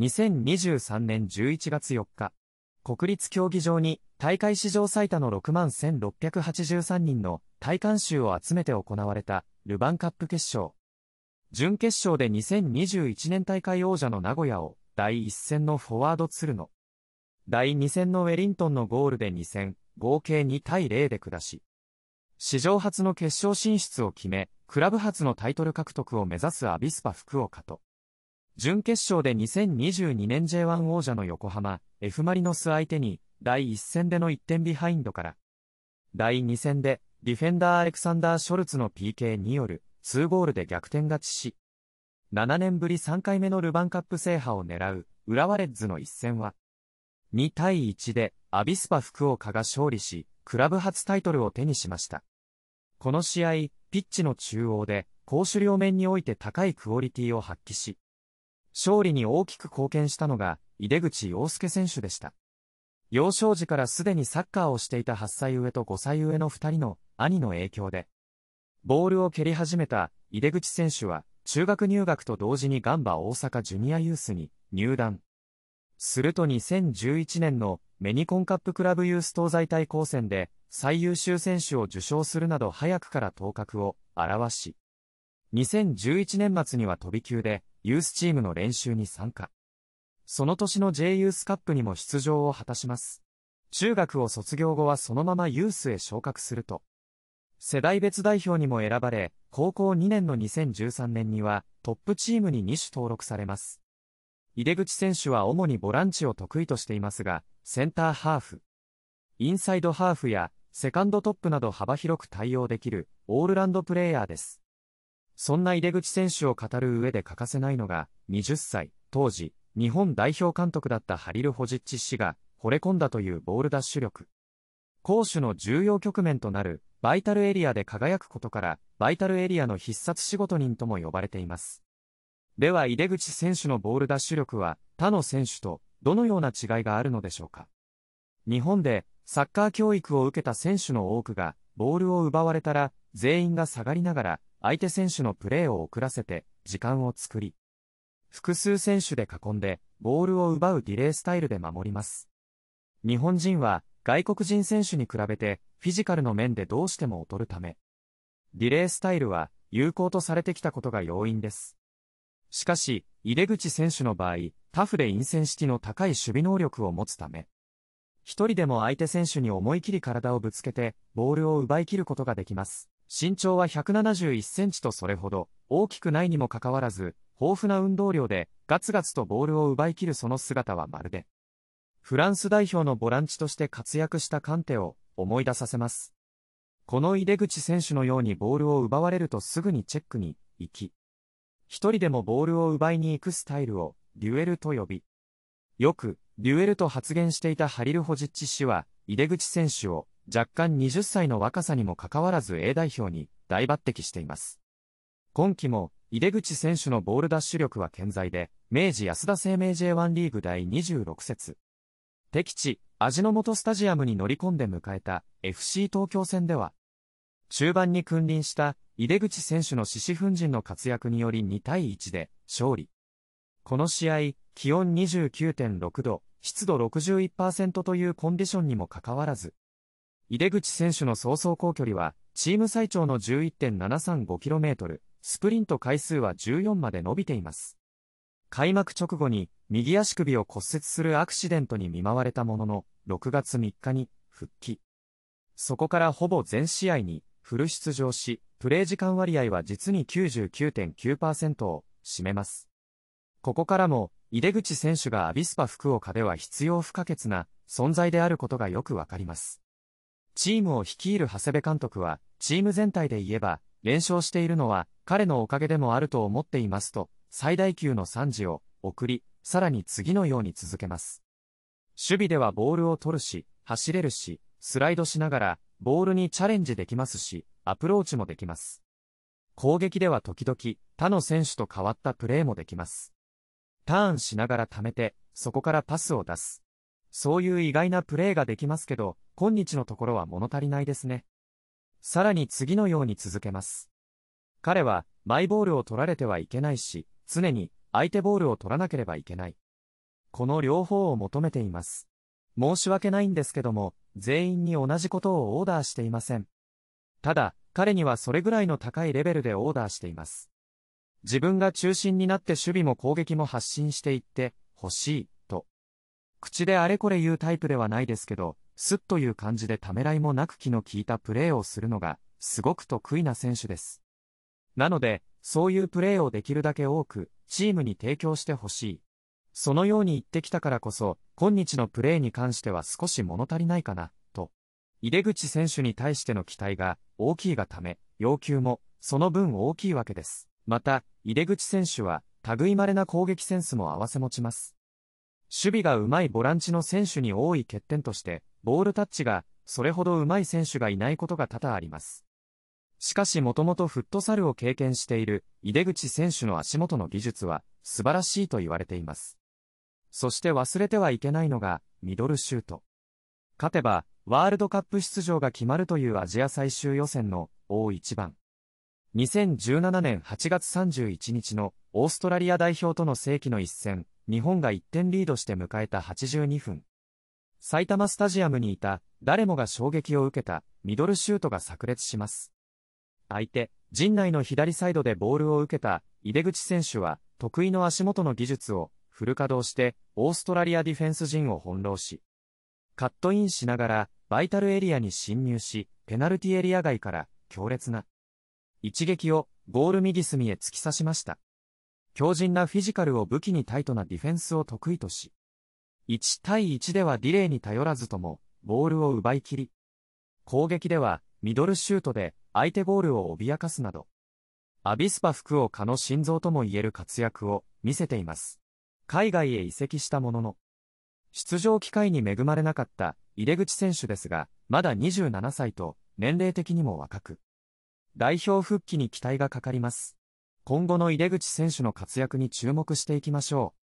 2023年11月4日、国立競技場に大会史上最多の6万1683人の体感集を集めて行われたルヴァンカップ決勝。準決勝で2021年大会王者の名古屋を第1戦のフォワード鶴野。第2戦のウェリントンのゴールで2戦、合計2対0で下し、史上初の決勝進出を決め、クラブ初のタイトル獲得を目指すアビスパ福岡と、準決勝で2022年 J1 王者の横浜、F マリノス相手に、第1戦での1点ビハインドから、第2戦で、ディフェンダーアレクサンダー・ショルツの PK による2ゴールで逆転勝ちし、7年ぶり3回目のルヴァンカップ制覇を狙う浦和レッズの一戦は、2対1でアビスパ福岡が勝利し、クラブ初タイトルを手にしました。この試合、ピッチの中央で攻守両面において高いクオリティを発揮し、勝利に大きく貢献したのが井出口洋介選手でした。幼少時からすでにサッカーをしていた8歳上と5歳上の2人の兄の影響で、ボールを蹴り始めた井出口選手は、中学入学と同時にガンバ大阪ジュニアユースに入団。すると2011年のメニコンカップクラブユース東西対抗戦で最優秀選手を受賞するなど早くから頭角を現し、2011年末には飛び級でユースチームの練習に参加。その年の J ユースカップにも出場を果たします。中学を卒業後はそのままユースへ昇格すると、世代別代表にも選ばれ、高校2年の2013年にはトップチームに2種登録されます。井出口選手は主にボランチを得意としていますが、センターハーフ、インサイドハーフやセカンドトップなど幅広く対応できるオールランドプレーヤーです。そんな井出口選手を語る上で欠かせないのが、20歳、当時、日本代表監督だったハリル・ホジッチ氏が惚れ込んだというボールダッシュ力。攻守の重要局面となるバイタルエリアで輝くことから、バイタルエリアの必殺仕事人とも呼ばれています。では、井出口選手のボールダッシュ力は、他の選手とどのような違いがあるのでしょうか。日本でサッカー教育を受けた選手の多くが、ボールを奪われたら、全員が下がりながら、相手選手のプレーを遅らせて、時間を作り、複数選手で囲んで、ボールを奪うディレイスタイルで守ります。日本人は、外国人選手に比べて、フィジカルの面でどうしても劣るため、ディレイスタイルは有効とされてきたことが要因です。しかし、入れ口選手の場合、タフでインセンシティの高い守備能力を持つため、一人でも相手選手に思い切り体をぶつけて、ボールを奪い切ることができます。身長は171センチとそれほど大きくないにもかかわらず、豊富な運動量でガツガツとボールを奪い切るその姿はまるで、フランス代表のボランチとして活躍したカンテを思い出させます。この井出口選手のようにボールを奪われるとすぐにチェックに行き、一人でもボールを奪いに行くスタイルをデュエルと呼び、よくデュエルと発言していたハリル・ホジッチ氏は、井出口選手を若干20歳の若さにもかかわらず A 代表に大抜擢しています。今季も井出口選手のボールダッシュ力は健在で、明治安田生命 J1 リーグ第26節、敵地、味の素スタジアムに乗り込んで迎えた FC 東京戦では、中盤に君臨した井出口選手の獅子奮陣の活躍により2対1で勝利。この試合、気温29.6度、湿度61%というコンディションにもかかわらず、井出口選手の走走行距離は、チーム最長の 11.735km、スプリント回数は14まで伸びています。開幕直後に右足首を骨折するアクシデントに見舞われたものの、6月3日に復帰。そこからほぼ全試合にフル出場し、プレー時間割合は実に99.9%を占めます。ここからも、井出口選手がアビスパ福岡では必要不可欠な存在であることがよくわかります。チームを率いる長谷部監督は、チーム全体で言えば、連勝しているのは彼のおかげでもあると思っていますと、最大級の賛辞を送り、さらに次のように続けます。守備ではボールを取るし、走れるし、スライドしながら、ボールにチャレンジできますし、アプローチもできます。攻撃では時々、他の選手と変わったプレーもできます。ターンしながら貯めて、そこからパスを出す。そういう意外なプレーができますけど、今日のところは物足りないですね。さらに次のように続けます。彼は、マイボールを取られてはいけないし、常に相手ボールを取らなければいけない。この両方を求めています。申し訳ないんですけども、全員に同じことをオーダーしていません。ただ、彼にはそれぐらいの高いレベルでオーダーしています。自分が中心になって守備も攻撃も発信していって欲しい、と。口であれこれ言うタイプではないですけど、スッという感じでためらいもなく気の利いたプレーをするのが、すごく得意な選手です。なので、そういうプレーをできるだけ多く、チームに提供してほしい。そのように言ってきたからこそ、今日のプレーに関しては少し物足りないかな、と。井出口選手に対しての期待が大きいがため、要求もその分大きいわけです。また、井出口選手は、類稀な攻撃センスも併せ持ちます。守備が上手いボランチの選手に多い欠点として、ボールタッチが、それほど上手い選手がいないことが多々あります。しかしもともとフットサルを経験している井出口選手の足元の技術は素晴らしいと言われています。そして忘れてはいけないのがミドルシュート。勝てばワールドカップ出場が決まるというアジア最終予選の大一番。2017年8月31日のオーストラリア代表との世紀の一戦、日本が1点リードして迎えた82分。埼玉スタジアムにいた誰もが衝撃を受けたミドルシュートが炸裂します。相手、陣内の左サイドでボールを受けた井出口選手は得意の足元の技術をフル稼働してオーストラリアディフェンス陣を翻弄し、カットインしながらバイタルエリアに侵入し、ペナルティエリア外から強烈な一撃をゴール右隅へ突き刺しました。強靭なフィジカルを武器にタイトなディフェンスを得意とし、1対1ではディレイに頼らずとも、ボールを奪い切り、攻撃ではミドルシュートで相手ゴールを脅かすなど、アビスパ福岡の心臓とも言える活躍を見せています。海外へ移籍したものの、出場機会に恵まれなかった入れ口選手ですが、まだ27歳と年齢的にも若く、代表復帰に期待がかかります。今後の井出口選手の活躍に注目していきましょう。